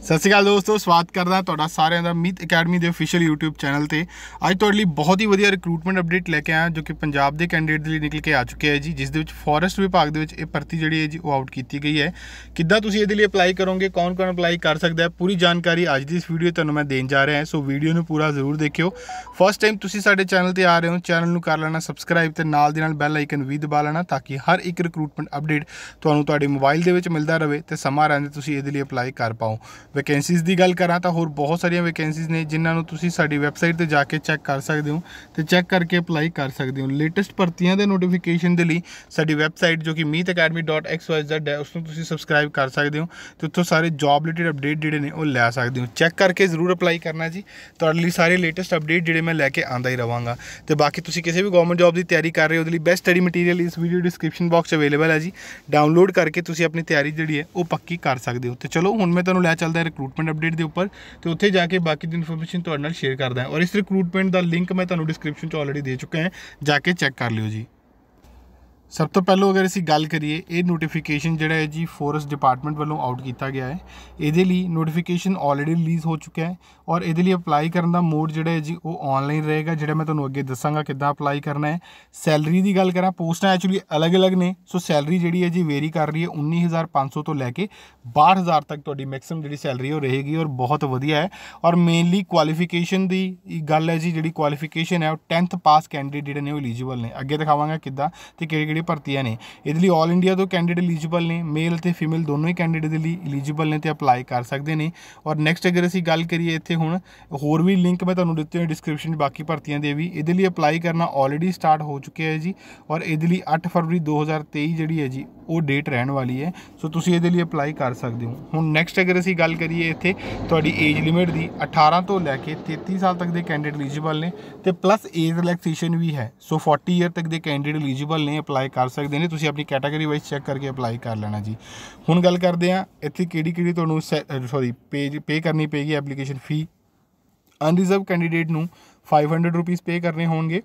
ਸਤਿ ਸ਼੍ਰੀ ਅਕਾਲ ਦੋਸਤੋ, ਸਵਾਗਤ ਕਰਦਾ ਤੁਹਾਡਾ ਸਾਰਿਆਂ ਦਾ ਮੀਤ ਅਕੈਡਮੀ ਦੇ ਅਫੀਸ਼ੀਅਲ YouTube ਚੈਨਲ ਤੇ। ਅੱਜ ਤੁਹਾਡੇ ਲਈ ਬਹੁਤ ਹੀ ਵਧੀਆ ਰਿਕਰੂਟਮੈਂਟ ਅਪਡੇਟ ਲੈ ਕੇ ਆਇਆ, ਜੋ ਕਿ ਪੰਜਾਬ ਦੇ ਕੈਂਡੀਡੇਟ ਦੇ ਲਈ ਨਿਕਲ ਕੇ ਆ ਚੁੱਕਿਆ ਹੈ ਜੀ, ਜਿਸ ਦੇ ਵਿੱਚ ਫੋਰੈਸਟ ਵਿਭਾਗ ਦੇ ਵਿੱਚ ਇਹ ਭਰਤੀ ਜਿਹੜੀ ਹੈ ਜੀ, ਉਹ ਆਊਟ ਕੀਤੀ ਗਈ ਹੈ। ਕਿੱਦਾਂ ਤੁਸੀਂ ਇਹਦੇ ਲਈ ਅਪਲਾਈ ਕਰੋਗੇ, ਕੌਣ-ਕੌਣ ਅਪਲਾਈ ਕਰ ਸਕਦਾ ਹੈ, ਪੂਰੀ ਜਾਣਕਾਰੀ ਅੱਜ ਦੀ ਇਸ ਵੀਡੀਓ ਤੁਹਾਨੂੰ ਮੈਂ ਦੇਣ ਜਾ ਰਿਹਾ ਹਾਂ। ਸੋ ਵੀਡੀਓ ਨੂੰ ਪੂਰਾ ਜ਼ਰੂਰ ਦੇਖਿਓ। ਫਸਟ ਟਾਈਮ ਤੁਸੀਂ ਸਾਡੇ ਚੈਨਲ ਤੇ ਆ ਰਹੇ ਹੋ ਚੈਨਲ ਨੂੰ ਕਰ ਲੈਣਾ ਸਬਸਕ੍ਰਾਈਬ ਤੇ ਨਾਲ ਦੀ ਨਾਲ ਬੈਲ ਆਈਕਨ ਵੀ ਦਬਾ ਲੈਣਾ, ਤਾਂ ਕਿ ਹਰ ਇੱਕ ਰਿਕਰੂਟਮੈਂਟ ਅਪਡੇਟ ਤੁਹਾਨੂੰ ਤੁਹਾਡੇ ਮੋਬਾਈਲ ਦੇ ਵਿੱਚ ਮਿਲਦਾ ਰਹੇ ਤੇ ਸਮਾਂ ਰਹਿੰਦੇ ਤੁਸੀਂ ਇਹਦੇ ਲਈ ਅਪਲਾਈ ਕਰ ਪਾਓ। ਵੈਕੈਂਸੀਜ਼ ਦੀ ਗੱਲ ਕਰਾਂ ਤਾਂ ਹੋਰ ਬਹੁਤ ਸਾਰੀਆਂ ਵੈਕੈਂਸੀਜ਼ ਨੇ ਜਿਨ੍ਹਾਂ ਨੂੰ ਤੁਸੀਂ ਸਾਡੀ ਵੈਬਸਾਈਟ ਤੇ ਜਾ ਕੇ ਚੈੱਕ ਕਰ ਸਕਦੇ ਹੋ ਤੇ ਚੈੱਕ ਕਰਕੇ ਅਪਲਾਈ ਕਰ ਸਕਦੇ ਹੋ। ਲੇਟੈਸਟ ਭਰਤੀਆਂ ਦੇ ਨੋਟੀਫਿਕੇਸ਼ਨ ਦੇ ਲਈ ਸਾਡੀ ਵੈਬਸਾਈਟ ਜੋ ਕਿ meetacademy.xyz ਹੈ ਉਸ ਨੂੰ ਤੁਸੀਂ ਸਬਸਕ੍ਰਾਈਬ ਕਰ ਸਕਦੇ ਹੋ ਤੇ ਉੱਥੋਂ ਸਾਰੇ ਜੌਬ ਰਿਲੇਟਡ ਅਪਡੇਟ ਜਿਹੜੇ ਨੇ ਉਹ ਲੈ ਸਕਦੇ ਹੋ। ਚੈੱਕ ਕਰਕੇ ਜ਼ਰੂਰ ਅਪਲਾਈ ਕਰਨਾ ਜੀ। ਤੁਹਾਡੇ ਲਈ ਸਾਰੇ ਲੇਟੈਸਟ ਅਪਡੇਟ ਜਿਹੜੇ ਮੈਂ ਲੈ ਕੇ ਆਂਦਾ ਹੀ ਰਵਾਂਗਾ। ਤੇ ਬਾਕੀ ਤੁਸੀਂ ਕਿਸੇ ਵੀ ਗਵਰਨਮੈਂਟ ਜੌਬ ਦੀ ਤਿਆਰੀ ਕਰ ਰਹੇ ਹੋ, ਉਹਦੇ ਲਈ ਬੈਸਟ ਸਟੱਡੀ ਮਟੀਰੀਅਲ ਇਸ ਵੀਡੀਓ ਡਿਸਕ੍ਰਿਪਸ਼ਨ ਬਾਕਸ ਅਵੇਲੇਬਲ ਹੈ ਜੀ। ਡਾਊਨਲੋਡ ਕਰਕੇ ਤੁਸੀਂ ਆਪਣੀ ਤਿਆਰੀ ਜਿਹੜੀ ਹੈ, ਉਹ ਪੱਕੀ ਕਰ ਸਕਦੇ ਹੋ। ਤੇ ਚਲੋ, ਹੁਣ ਮੈਂ ਤੁਹਾਨੂੰ ਲੈ ਚੱਲਦਾ ਰਿਕਰੂਟਮੈਂਟ ਅਪਡੇਟ ਦੇ ਉੱਪਰ, ਤੇ ਉੱਥੇ ਜਾ ਕੇ ਬਾਕੀ ਦੀ ਇਨਫੋਰਮੇਸ਼ਨ ਤੁਹਾਡੇ ਨਾਲ ਸ਼ੇਅਰ ਕਰਦਾ ਹਾਂ। ਔਰ ਇਸ ਰਿਕਰੂਟਮੈਂਟ ਦਾ ਲਿੰਕ ਮੈਂ ਤੁਹਾਨੂੰ ਡਿਸਕ੍ਰਿਪਸ਼ਨ 'ਚ ਆਲਰੇਡੀ ਦੇ ਚੁੱਕਾ ਹਾਂ। ਜਾ ਕੇ ਚੈੱਕ ਕਰ ਲਿਓ ਜੀ। ਸਭ ਤੋਂ ਪਹਿਲਾਂ ਅਗਰ ਅਸੀਂ ਗੱਲ ਕਰੀਏ, ਇਹ ਨੋਟੀਫਿਕੇਸ਼ਨ ਜਿਹੜਾ ਹੈ ਜੀ ਫੋਰੈਸਟ ਡਿਪਾਰਟਮੈਂਟ ਵੱਲੋਂ ਆਊਟ ਕੀਤਾ ਗਿਆ ਹੈ। ਇਹਦੇ ਲਈ ਨੋਟੀਫਿਕੇਸ਼ਨ ਆਲਰੇਡੀ ਰਿਲੀਜ਼ ਹੋ ਚੁੱਕਿਆ ਹੈ ਔਰ ਇਹਦੇ ਲਈ ਅਪਲਾਈ ਕਰਨ ਦਾ ਮੋਡ ਜਿਹੜਾ ਹੈ ਜੀ ਉਹ ਆਨਲਾਈਨ ਰਹੇਗਾ, ਜਿਹੜਾ ਮੈਂ ਤੁਹਾਨੂੰ ਅੱਗੇ ਦੱਸਾਂਗਾ ਕਿੱਦਾਂ ਅਪਲਾਈ ਕਰਨਾ ਹੈ। ਸੈਲਰੀ ਦੀ ਗੱਲ ਕਰਾਂ ਪੋਸਟਾਂ ਐਕਚੁਅਲੀ ਅਲੱਗ-ਅਲੱਗ ਨੇ ਸੋ ਸੈਲਰੀ ਜਿਹੜੀ ਹੈ ਜੀ ਵੇਰੀ ਕਰ ਰਹੀ ਹੈ 19500 ਤੋਂ ਲੈ ਕੇ 62000 ਤੱਕ ਤੁਹਾਡੀ ਮੈਕਸਿਮਮ ਜਿਹੜੀ ਸੈਲਰੀ ਉਹ ਰਹੇਗੀ ਔਰ ਬਹੁਤ ਵਧੀਆ ਹੈ। ਔਰ ਮੇਨਲੀ ਕੁਆਲੀਫਿਕੇਸ਼ਨ ਦੀ ਗੱਲ ਹੈ ਜੀ, ਜਿਹੜੀ ਕੁਆਲੀਫਿਕੇਸ਼ਨ ਹੈ ਉਹ 10th ਪਾਸ ਕੈਂਡੀਡੇਟ ਜਿਹੜੇ ਨੇ ਉਹ ਐਲੀਜੀਬਲ ਨੇ। ਅੱਗੇ ਦਿਖਾਵਾਂਗਾ ਕਿੱਦਾਂ ਤੇ ਕਿਹੜੀ ਕਿਹੜੀ ਭਰਤੀਆਂ ਨੇ। ਇਹਦੇ ਲਈ 올 ਇੰਡੀਆ ਤੋਂ ਕੈਂਡੀਡੇਟ ਐਲੀਜੀਬਲ ਨੇ। ਮੇਲ ਤੇ ਫੀਮੇਲ ਦੋਨੋਂ ਹੀ ਕੈਂਡੀਡੇਟ ਦੇ ਲਈ ਐਲੀਜੀਬਲ ਨੇ ਤੇ ਅਪਲਾਈ ਕਰ ਸਕਦੇ ਨੇ। ਔਰ ਨੈਕਸਟ ਅਗਰ ਅਸੀਂ ਗੱਲ ਕਰੀਏ ਇੱਥੇ ਹੁਣ, ਹੋਰ ਵੀ ਲਿੰਕ ਮੈਂ ਤੁਹਾਨੂੰ ਦਿੱਤੇ ਹੋਏ ਡਿਸਕ੍ਰਿਪਸ਼ਨ ਬਾਕੀ ਭਰਤੀਆਂ ਦੇ ਵੀ। ਇਹਦੇ ਲਈ ਅਪਲਾਈ ਕਰਨਾ ਆਲਰੇਡੀ ਸਟਾਰਟ ਹੋ ਚੁੱਕਿਆ ਹੈ ਜੀ। ਔਰ ਇਹਦੇ ਲਈ 8 ਫਰਵਰੀ 2023 ਜਿਹੜੀ ਹੈ ਜੀ, ਉਹ ਡੇਟ ਰਹਿਣ ਵਾਲੀ ਹੈ। ਸੋ ਤੁਸੀਂ ਇਹਦੇ ਲਈ ਅਪਲਾਈ ਕਰ ਸਕਦੇ ਹੋ। ਹੁਣ ਨੈਕਸਟ ਅਗਰ ਅਸੀਂ ਗੱਲ ਕਰੀਏ ਇੱਥੇ, ਤੁਹਾਡੀ ਏਜ ਲਿਮਿਟ ਦੀ 18 ਤੋਂ ਲੈ ਕੇ 33 ਸਾਲ ਤੱਕ ਦੇ ਕੈਂਡੀਡੇਟ ਐਲੀਜੀਬਲ ਨੇ ਤੇ ਪਲੱਸ ਏਜ ਰਿਲੈਕਸੇਸ਼ਨ ਵੀ ਹੈ। ਸੋ 40 ਇਅਰ ਤੱਕ ਦੇ ਕੈਂਡੀਡੇਟ ਐਲੀਜੀਬਲ ਨੇ ਅਪਲਾਈ ਕਰ ਸਕਦੇ ਨੇ, ਤੁਸੀਂ ਆਪਣੀ ਕੈਟਾਗਰੀ ਵਾਈਜ਼ ਚੈੱਕ ਕਰਕੇ ਅਪਲਾਈ ਕਰ ਲੈਣਾ ਜੀ। ਹੁਣ ਗੱਲ ਕਰਦੇ ਆ ਇੱਥੇ ਕਿਹੜੀ ਕਿਹੜੀ ਤੁਹਾਨੂੰ ਸੌਰੀ ਪੇਜ ਪੇ ਕਰਨੀ ਪਏਗੀ ਐਪਲੀਕੇਸ਼ਨ ਫੀ ਅਨਰਿਜ਼ਰਵ ਕੈਂਡੀਡੇਟ ਨੂੰ 500 ਰੁਪਏ ਪੇ ਕਰਨੇ ਹੋਣਗੇ।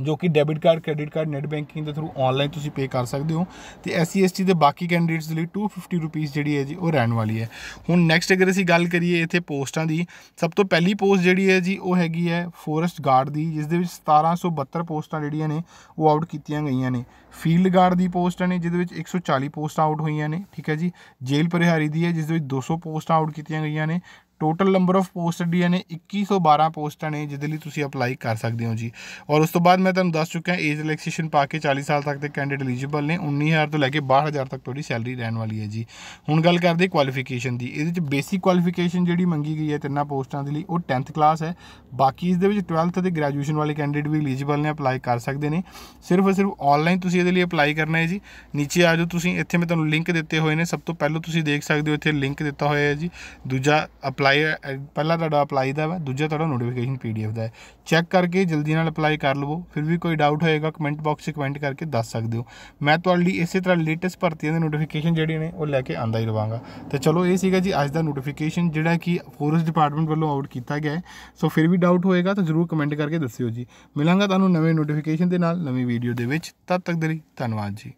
ਜੋ ਕਿ debit card credit card net banking ਦੇ ਥਰੂ ਆਨਲਾਈਨ ਤੁਸੀਂ ਪੇ ਕਰ ਸਕਦੇ ਹੋ। ਤੇ ਐਸਸੀ ਐਸਟੀ ਦੇ ਬਾਕੀ ਕੈਂਡੀਡੇਟਸ ਦੇ ਲਈ 250 ਰੁਪਏ ਜਿਹੜੀ ਹੈ ਜੀ, ਉਹ ਰਹਿਣ ਵਾਲੀ ਹੈ। ਹੁਣ ਨੈਕਸਟ ਅਗਰ ਅਸੀਂ ਗੱਲ ਕਰੀਏ ਇੱਥੇ ਪੋਸਟਾਂ ਦੀ, ਸਭ ਤੋਂ ਪਹਿਲੀ ਪੋਸਟ ਜਿਹੜੀ ਹੈ ਜੀ, ਉਹ ਹੈਗੀ ਹੈ ਫੋਰੈਸਟ ਗਾਰਡ ਦੀ, ਜਿਸ ਦੇ ਵਿੱਚ 1772 ਪੋਸਟਾਂ ਜਿਹੜੀਆਂ ਨੇ, ਉਹ ਆਊਟ ਕੀਤੀਆਂ ਗਈਆਂ ਨੇ। ਫੀਲਡ ਗਾਰਡ ਦੀ ਪੋਸਟਾਂ ਨੇ, ਜਿਹਦੇ ਵਿੱਚ 140 ਪੋਸਟਾਂ ਆਊਟ ਹੋਈਆਂ ਨੇ, ਠੀਕ ਹੈ ਜੀ। ਜੇਲ੍ਹ ਪ੍ਰਹਾਰੀ ਦੀ ਹੈ, ਜਿਸ ਦੇ ਵਿੱਚ 200 ਪੋਸਟਾਂ ਆਊਟ ਕੀਤੀਆਂ ਗਈਆਂ ਨੇ। ਟੋਟਲ ਨੰਬਰ ਆਫ ਪੋਸਟ ਡੀਆਂ ਨੇ 2112 ਪੋਸਟਾਂ ਨੇ, ਜਿਹਦੇ ਲਈ ਤੁਸੀਂ ਅਪਲਾਈ ਕਰ ਸਕਦੇ ਹੋ ਜੀ। ਔਰ ਉਸ ਤੋਂ ਬਾਅਦ ਮੈਂ ਤੁਹਾਨੂੰ ਦੱਸ ਚੁੱਕਿਆ ਏਜ ਰਿਲੈਕਸੇਸ਼ਨ ਪਾ ਕੇ 40 ਸਾਲ ਤੱਕ ਦੇ ਕੈਂਡੀਡੇਟ ਐਲੀਜੀਬਲ ਨੇ 19000 ਤੋਂ ਲੈ ਕੇ 62000 ਤੱਕ ਤੁਹਾਡੀ ਸੈਲਰੀ ਰਹਿਣ ਵਾਲੀ ਹੈ ਜੀ। ਹੁਣ ਗੱਲ ਕਰਦੇ ਕੁਆਲੀਫਿਕੇਸ਼ਨ ਦੀ। ਇਹਦੇ ਵਿੱਚ ਬੇਸਿਕ ਕੁਆਲੀਫਿਕੇਸ਼ਨ ਜਿਹੜੀ ਮੰਗੀ ਗਈ ਹੈ ਤਿੰਨਾਂ ਪੋਸਟਾਂ ਦੇ ਲਈ, ਉਹ 10th ਕਲਾਸ ਹੈ। ਬਾਕੀ ਇਸ ਦੇ ਵਿੱਚ 12th ਅਤੇ ਗ੍ਰੈਜੂਏਸ਼ਨ ਵਾਲੇ ਕੈਂਡੀਡੇਟ ਵੀ ਐਲੀਜੀਬਲ ਨੇ ਅਪਲਾਈ ਕਰ ਸਕਦੇ ਨੇ। ਸਿਰਫ ਸਿਰਫ ਆਨਲਾਈਨ ਤੁਸੀਂ ਇਹਦੇ ਲਈ ਅਪਲਾਈ ਕਰਨਾ ਹੈ ਜੀ। ਨੀਚੇ ਆ ਜਾਓ ਤੁਸੀਂ, ਇੱਥੇ ਮੈਂ ਤੁਹਾਨੂੰ ਲਿੰਕ ਦਿੱਤੇ ਹੋਏ ਨੇ। ਸਭ ਤੋਂ ਪਹਿਲਾਂ ਤੁਸੀਂ ਦੇਖ ਸਕਦੇ ਹੋ, ਇੱਥੇ ਲਿੰਕ ਦਿੱਤਾ ਹੋਇਆ ਹੈ ਜੀ। ਦੂਜਾ ਅਪਲਾਈ ਪਹਿਲਾ ਤੁਹਾਡਾ ਅਪਲਾਈ ਦਾ ਵਾ, ਦੂਜਾ ਤੁਹਾਡਾ ਨੋਟੀਫਿਕੇਸ਼ਨ ਪੀਡੀਐਫ ਦਾ ਹੈ। ਚੈੱਕ ਕਰਕੇ ਜਲਦੀ ਨਾਲ ਅਪਲਾਈ ਕਰ ਲਵੋ। ਫਿਰ ਵੀ ਕੋਈ ਡਾਊਟ ਹੋਏਗਾ ਕਮੈਂਟ ਬਾਕਸ 'ਚ ਕਮੈਂਟ ਕਰਕੇ ਦੱਸ ਸਕਦੇ ਹੋ। ਮੈਂ ਤੁਹਾਡੇ ਲਈ ਇਸੇ ਤਰ੍ਹਾਂ ਲੇਟੈਸਟ ਭਰਤੀਆਂ ਦੇ ਨੋਟੀਫਿਕੇਸ਼ਨ ਜਿਹੜੇ ਨੇ, ਉਹ ਲੈ ਕੇ ਆਂਦਾ ਹੀ ਰਵਾਂਗਾ। ਤੇ ਚਲੋ ਇਹ ਸੀਗਾ ਜੀ ਅੱਜ ਦਾ ਨੋਟੀਫਿਕੇਸ਼ਨ ਜਿਹੜਾ ਕਿ ਫੋਰੈਸਟ ਡਿਪਾਰਟਮੈਂਟ ਵੱਲੋਂ ਆਊਟ ਕੀਤਾ ਗਿਆ ਹੈ। ਸੋ ਫਿਰ ਵੀ ਡਾਊਟ ਹੋਏਗਾ ਤਾਂ ਜ਼ਰੂਰ ਕਮੈਂਟ ਕਰਕੇ ਦੱਸਿਓ ਜੀ। ਮਿਲਾਂਗਾ ਤੁਹਾਨੂੰ ਨਵੇਂ ਨੋਟੀਫਿਕੇਸ਼ਨ ਦੇ ਨਾਲ, ਨਵੀਂ ਵੀਡੀਓ ਦੇ ਵਿੱਚ। ਤਦ ਤੱਕ ਦੇ ਲਈ ਧੰਨਵਾਦ ਜੀ।